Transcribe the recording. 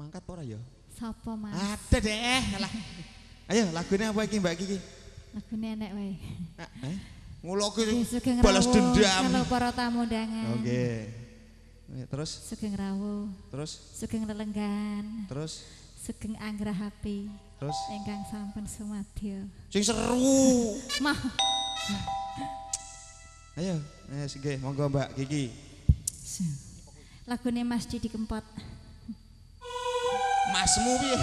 Mangkat pora ya? Sopo Mas? Ada deh. Eh, lah. Ayo lagunya apa iki Mbak Kiki? Lagunya enak wae. Nah, eh? eh? Ngulo balas dendam. Kalau para tamu dengan. Oke. Okay. Terus? Sugeng rawuh. Terus? Sugeng lelenggan. Terus? Sugeng anggrah api. Terus? Ingkang sampun sumadyo. Sing seru. Mah. Ayo, ayo sige, monggo Mbak Kiki. Lagune Mas Didi Kempot. Masmu piye?